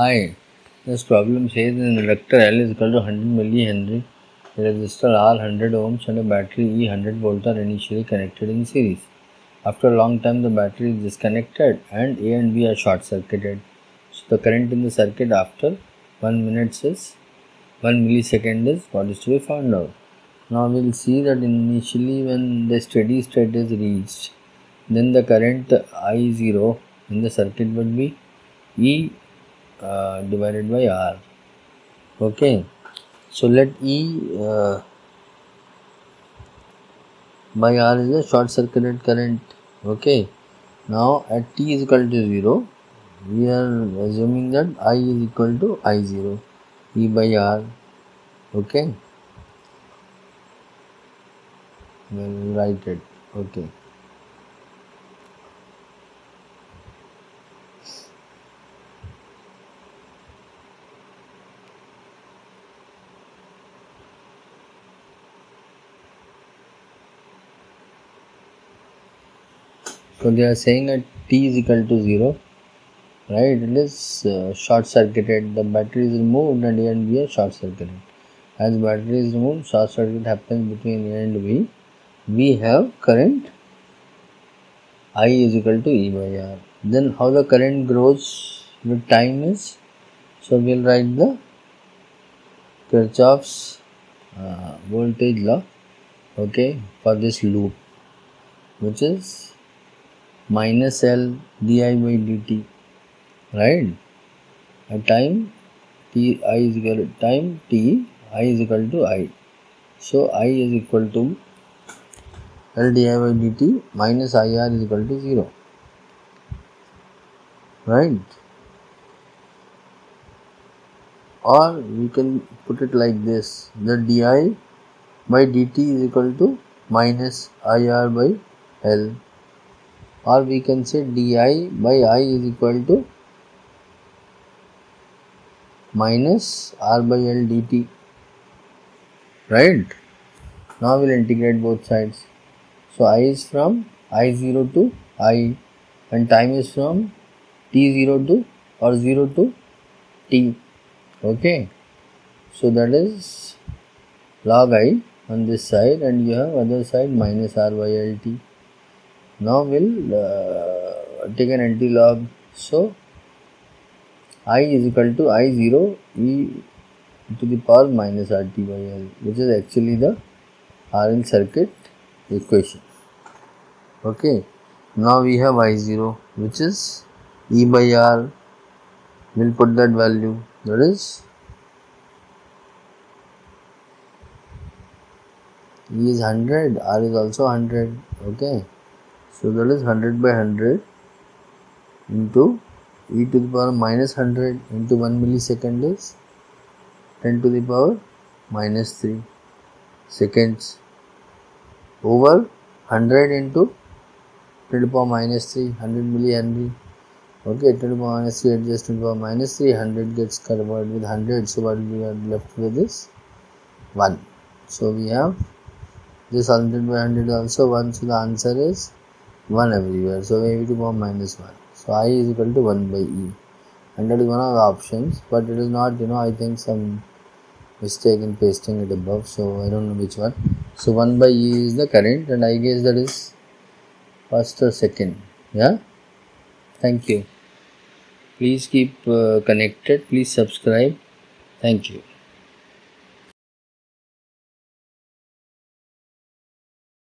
Hi, this problem says an inductor L is equal to 100 millihenry, a resistor R 100 ohms and a battery E 100 volt are initially connected in series. After a long time the battery is disconnected and A and B are short circuited. So the current in the circuit after 1 minute is 1 millisecond is what is to be found out. Now we will see that initially when the steady state is reached then the current I0 in the circuit would be E uh, divided by R. Okay, so let E uh, by R is the short circuited current. Okay, now at T is equal to 0, we are assuming that I is equal to I0, E by R. Okay, we'll write it. Okay. So they are saying that T is equal to 0, right? It is uh, short circuited. The battery is removed and A and B are short circuited. As battery is removed, short circuit happens between A and B. We have current I is equal to E by R. Then how the current grows with time is, so we'll write the Kirchhoff's uh, voltage law, okay, for this loop, which is minus L di by dt right? At time t i is equal to time t i is equal to i. So i is equal to L di by dt minus IR is equal to 0 right? Or we can put it like this the di by dt is equal to minus IR by L or we can say di by i is equal to minus r by l dt. Right? Now we'll integrate both sides. So i is from i0 to i and time is from t0 to or 0 to t. Okay? So that is log i on this side and you have other side minus r by lt now we'll uh, take an anti-log. So i is equal to i0 e to the power minus rt by l which is actually the RL circuit equation. Okay. Now we have i0 which is e by r. We'll put that value. That is e is 100 r is also 100 okay so that is 100 by 100 into e to the power minus 100 into 1 millisecond is 10 to the power minus 3 seconds over 100 into 10 to the power minus 3 100 millihenry okay 10 to the power minus 3 adjust 10 to the power minus 3 100 gets converted with 100 so what we are left with is 1 so we have this 100 by 100 also 1 so the answer is 1 everywhere. So we have to go minus 1 so i is equal to 1 by e. And that is one of the options but it is not you know i think some mistake in pasting it above. So i don't know which one. So 1 by e is the current and i guess that is first or second. Yeah? Thank you. Please keep uh, connected. Please subscribe. Thank you